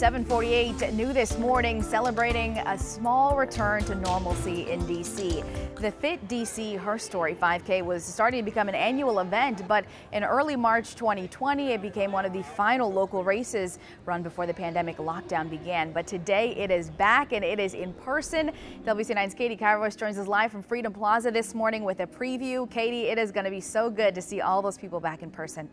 748 new this morning celebrating a small return to normalcy in D.C. The Fit DC HerStory 5K was starting to become an annual event, but in early March 2020, it became one of the final local races run before the pandemic lockdown began. But today it is back and it is in person. WUSA9's Katie Kairos joins us live from Freedom Plaza this morning with a preview. Katie, it is going to be so good to see all those people back in person.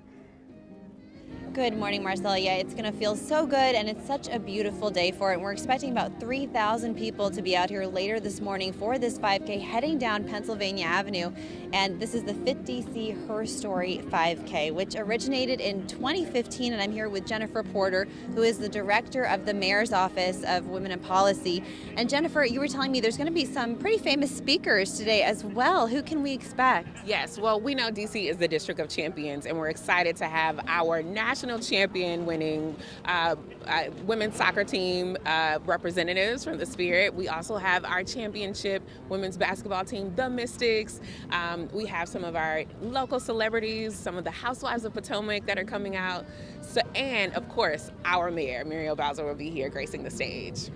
Good morning, Marcella. Yeah, it's going to feel so good, and it's such a beautiful day for it. We're expecting about 3,000 people to be out here later this morning for this 5K heading down Pennsylvania Avenue. And this is the Fit DC HerStory 5K, which originated in 2015. And I'm here with Jennifer Porter, who is the director of the Mayor's Office of Women and Policy. And Jennifer, you were telling me there's going to be some pretty famous speakers today as well. Who can we expect? Yes, well, we know DC is the District of Champions, and we're excited to have our national national champion winning uh, uh, women's soccer team uh, representatives from the Spirit. We also have our championship women's basketball team, the Mystics. Um, we have some of our local celebrities, some of the housewives of Potomac that are coming out. So, and of course, our mayor, Muriel Bowser, will be here gracing the stage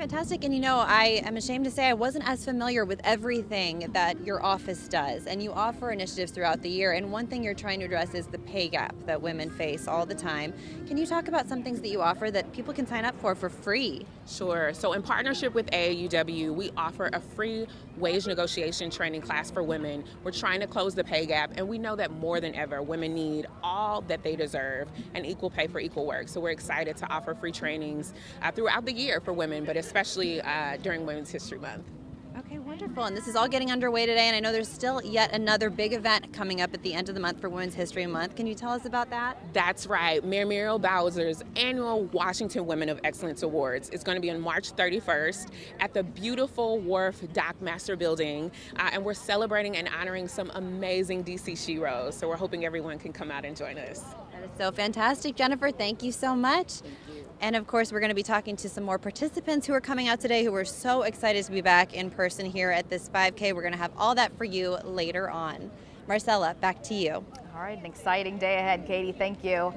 fantastic. And you know, I am ashamed to say I wasn't as familiar with everything that your office does. And you offer initiatives throughout the year. And one thing you're trying to address is the pay gap that women face all the time. Can you talk about some things that you offer that people can sign up for for free? Sure. So, in partnership with AAUW, we offer a free wage negotiation training class for women. We're trying to close the pay gap, and we know that more than ever, women need all that they deserve and equal pay for equal work. So, we're excited to offer free trainings uh, throughout the year for women, but especially uh, during Women's History Month. Okay, wonderful. And this is all getting underway today, and I know there's still yet another big event coming up at the end of the month for Women's History Month. Can you tell us about that? That's right. Mayor Muriel Bowser's annual Washington Women of Excellence Awards is going to be on March 31st at the beautiful Wharf Dockmaster Building, uh, and we're celebrating and honoring some amazing DC sheroes. So we're hoping everyone can come out and join us. That is so fantastic, Jennifer. Thank you so much. And of course, we're going to be talking to some more participants who are coming out today who are so excited to be back in person here at this 5K. We're going to have all that for you later on. Marcella, back to you. All right, an exciting day ahead, Katie. Thank you.